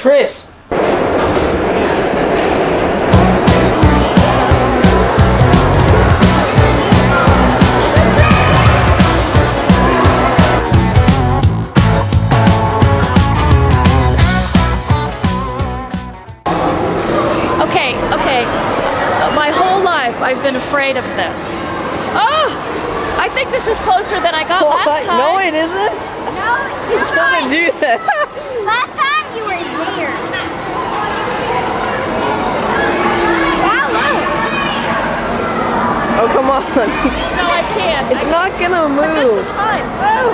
Tris! Okay, okay. My whole life I've been afraid of this. Oh! I think this is closer than I got last time. No, it isn't. No, it's Don't not. do that. Last time Oh, come on. No, I can't. It's I- not gonna move. But this is fine. Oh.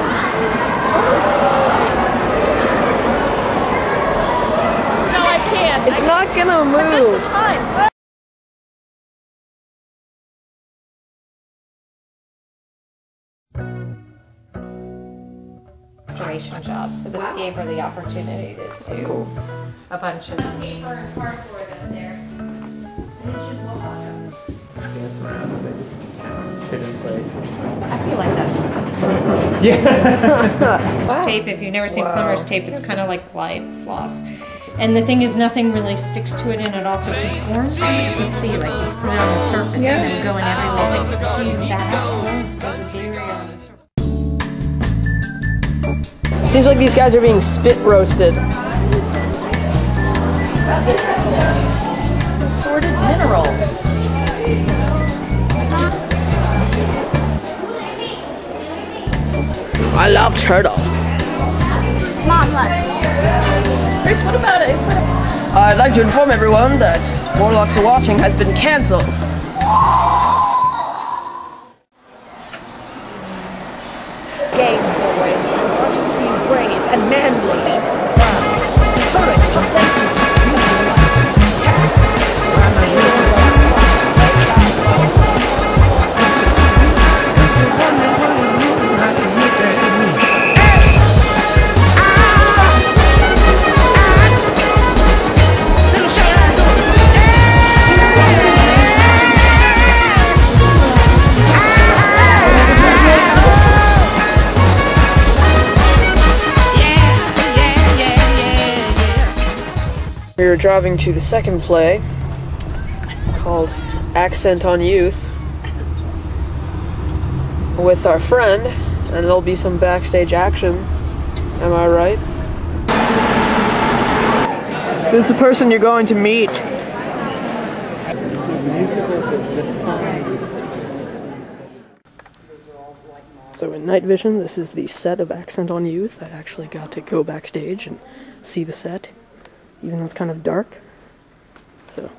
No, I can't. It's I- not gonna move. But this is fine. Restoration job. So this gave her the opportunity to do a bunch of paper and cardboard up there. dance around and they fit in place. I feel like that's Yeah. This tape. If you've never seen plumber's tape, it's kind of like glide floss. And the thing is, nothing really sticks to it, and it also conforms. You can see, like, you put it on the surface and then go in every little. So she used that Seems like these guys are being spit roasted. Assorted minerals. I love turtle. Mom, look. Chris, what about it? It's a I'd like to inform everyone that Warlocks Are Watching has been cancelled. And manly We were driving to the second play called Accent on Youth with our friend, and there'll be some backstage action. Am I right? This is the person you're going to meet. So in Night Vision, this is the set of Accent on Youth. I actually got to go backstage and see the set, even though it's kind of dark. So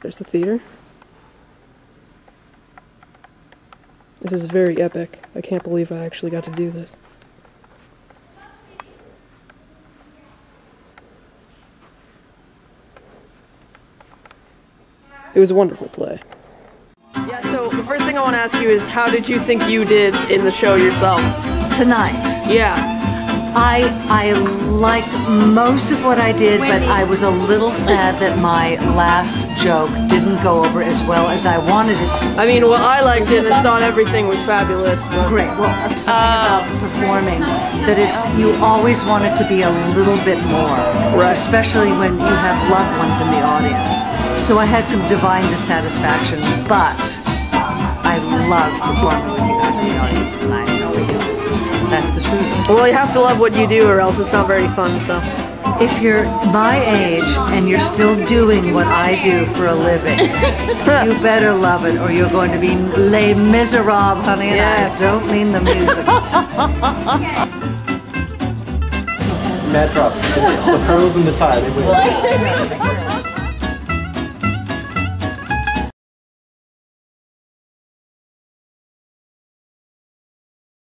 there's the theater. This is very epic. I can't believe I actually got to do this. It was a wonderful play. Yeah, so the first thing I want to ask you is how did you think you did in the show yourself? Tonight, Yeah. I I liked most of what I did, but I was a little sad that my last joke didn't go over as well as I wanted it to. I mean, well, I liked it and thought everything was fabulous. but- Great. Well, something oh. about performing that it's you always want it to be a little bit more, Right. especially when you have loved ones in the audience. So I had some divine dissatisfaction, but I loved performing with you guys in the audience tonight. That's the truth. Well, you have to love what you do, or else it's not very fun. So. If you're my age and you're still doing what I do for a living, you better love it or you're going to be les miserables, honey, and Yes. I don't mean the music. Mad props. The pearls in the tie. They win.